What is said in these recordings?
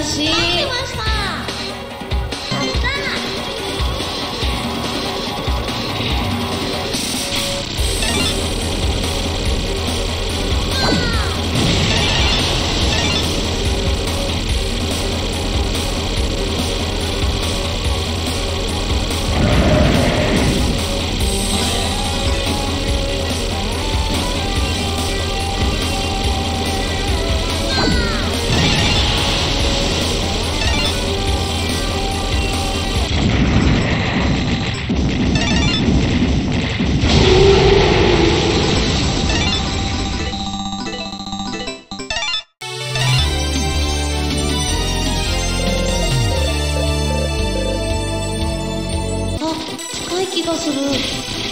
magia. い気がする。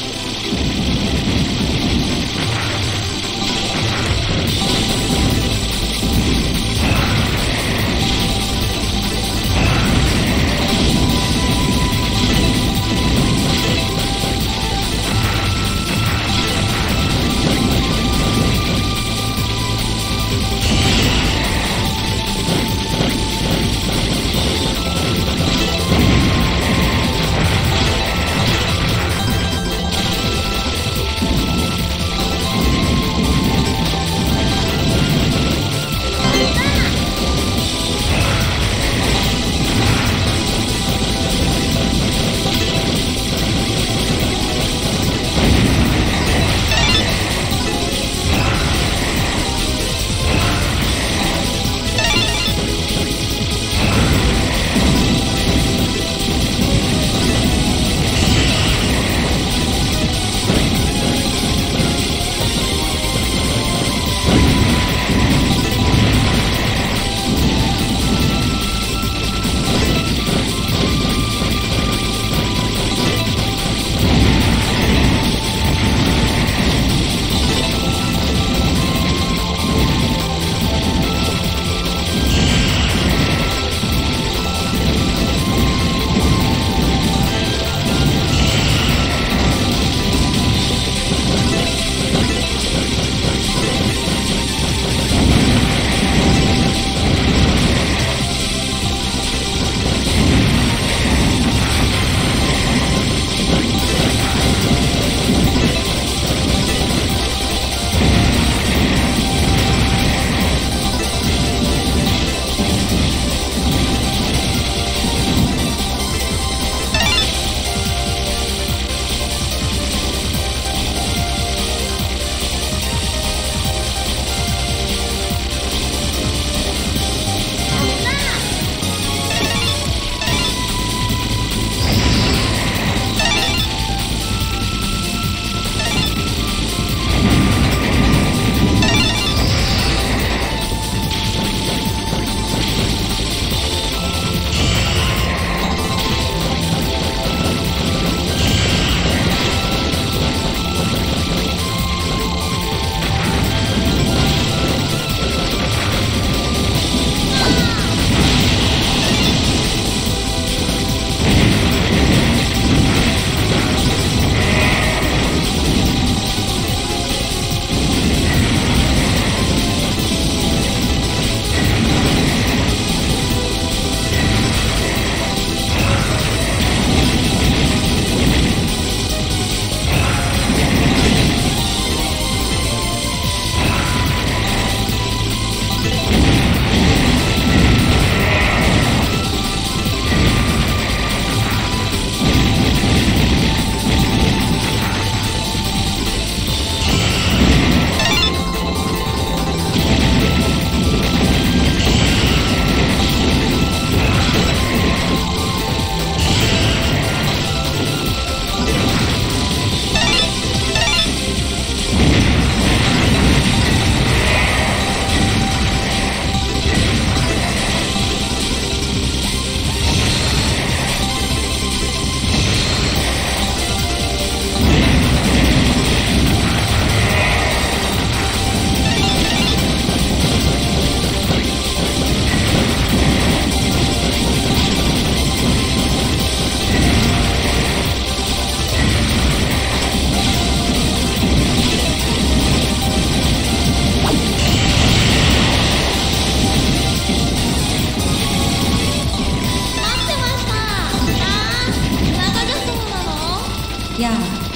や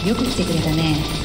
よく来てくれたね。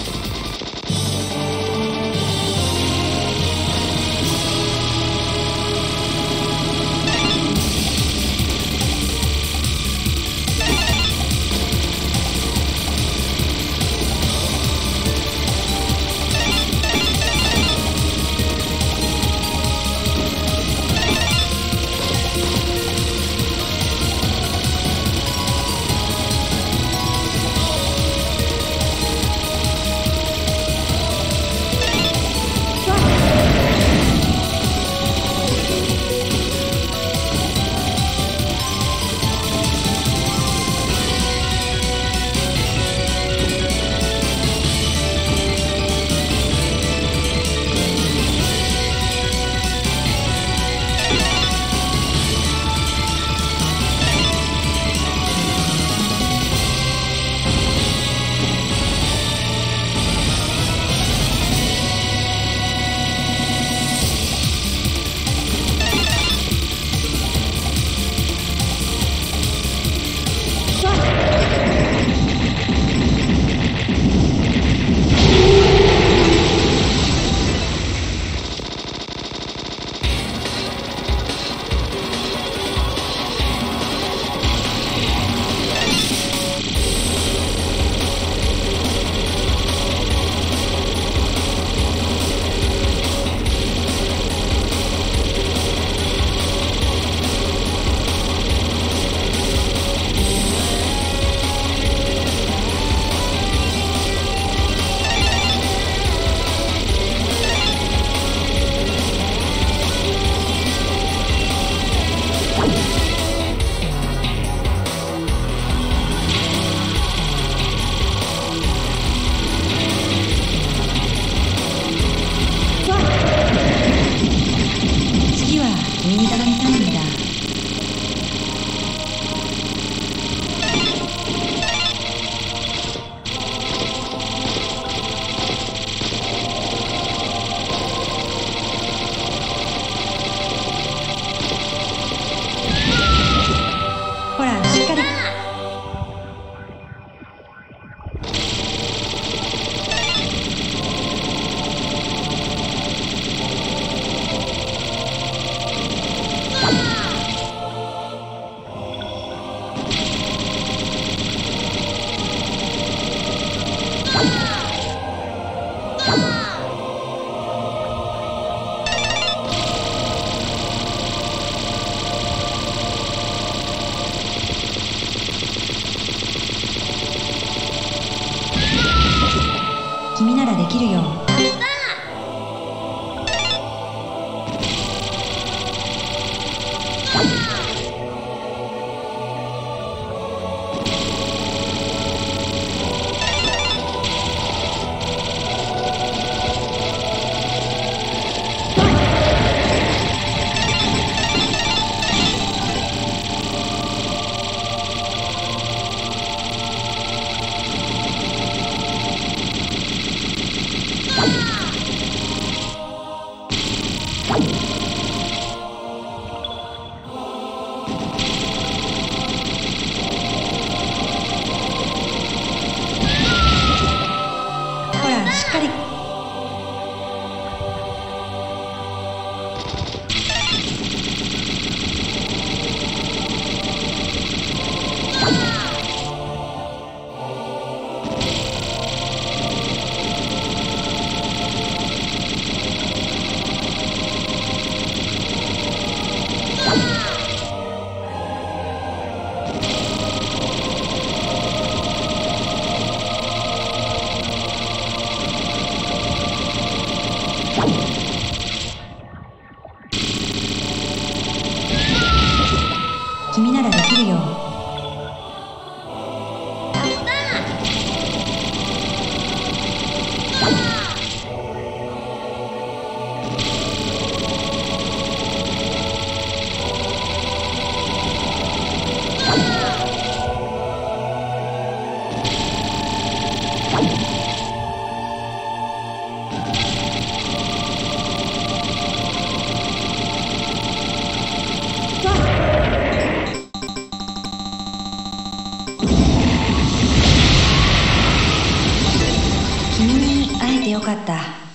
よかった。